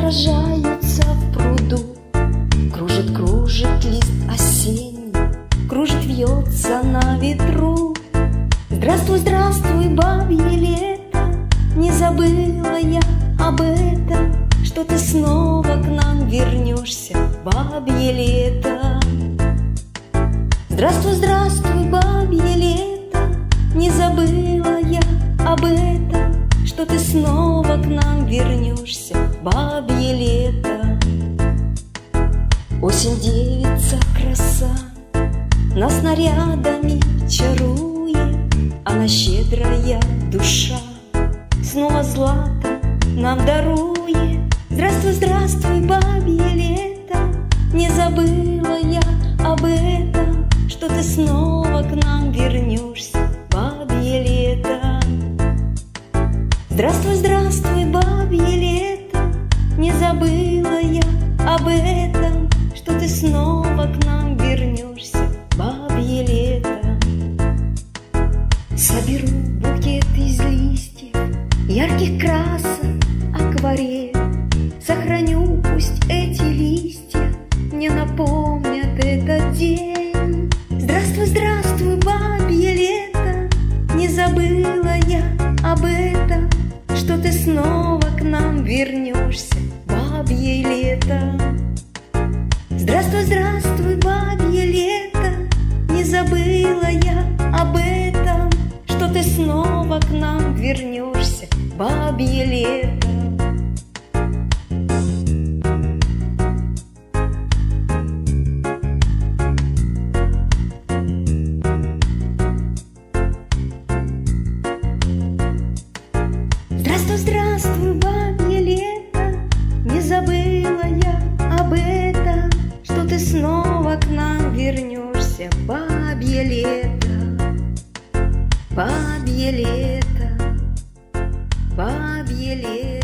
отражаются в пруду. Кружит, кружит лист осенний, Кружит, вьется на ветру. Здравствуй, здравствуй, бабье лето, Не забыла я об этом, Что ты снова к нам вернешься, бабье лето. Здравствуй, здравствуй, бабье лето, Не забыла я об этом, Что ты снова к нам вернешься, бабье лето. Осень девица краса, Нас нарядами чарует, Она щедрая душа, Снова злато нам дарует. Здравствуй, здравствуй, бабье лето, Не забыла Соберу букет из листьев, Ярких красок, акварель, Сохраню, пусть эти листья Мне напомнят этот день. Здравствуй, здравствуй, бабье лето, Не забыла я об этом, Что ты снова к нам вернешься, бабье лето. Здравствуй, здравствуй, бабье лето, Не забыла я бабье лето. Здравствуй, здравствуй, бабье лето, Не забыла я об этом, Что ты снова к нам вернешься, бабье лето, бабье лето, бабье лето.